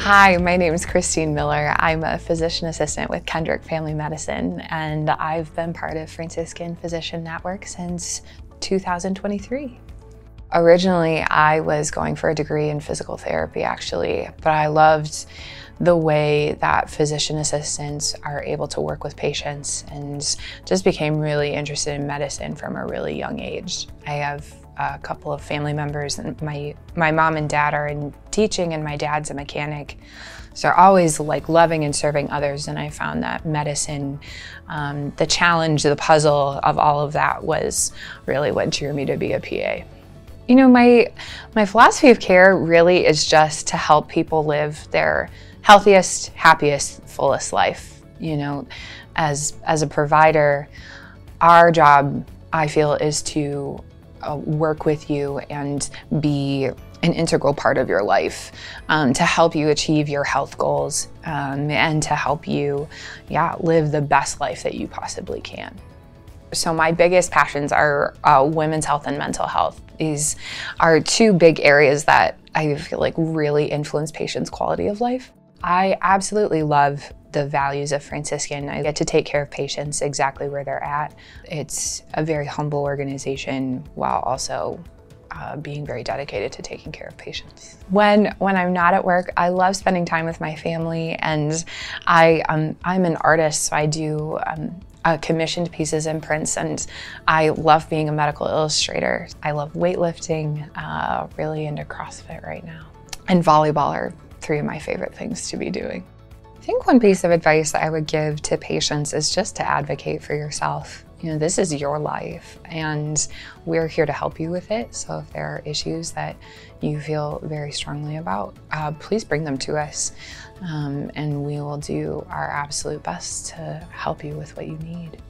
Hi, my name is Kristine Miller. I'm a physician assistant with Kendrick Family Medicine, and I've been part of Franciscan Physician Network since 2023. Originally, I was going for a degree in physical therapy, actually, but I loved the way that physician assistants are able to work with patients and just became really interested in medicine from a really young age. I have a couple of family members and my my mom and dad are in teaching and my dad's a mechanic. So always like loving and serving others and i found that medicine um, the challenge the puzzle of all of that was really what drew me to be a pa you know my my philosophy of care really is just to help people live their healthiest happiest fullest life. You know as as a provider our job i feel is to uh, work with you and be an integral part of your life um, to help you achieve your health goals um, and to help you, yeah, live the best life that you possibly can. So my biggest passions are uh, women's health and mental health. These are two big areas that I feel like really influence patients' quality of life. I absolutely love the values of Franciscan. I get to take care of patients exactly where they're at. It's a very humble organization while also uh, being very dedicated to taking care of patients. When when I'm not at work, I love spending time with my family, and I um, I'm an artist, so I do. Um, uh, commissioned pieces and prints, and I love being a medical illustrator. I love weightlifting, uh, really into CrossFit right now. And volleyball are three of my favorite things to be doing. I think one piece of advice that I would give to patients is just to advocate for yourself. You know, this is your life and we're here to help you with it. So if there are issues that you feel very strongly about, uh, please bring them to us um, and we will do our absolute best to help you with what you need.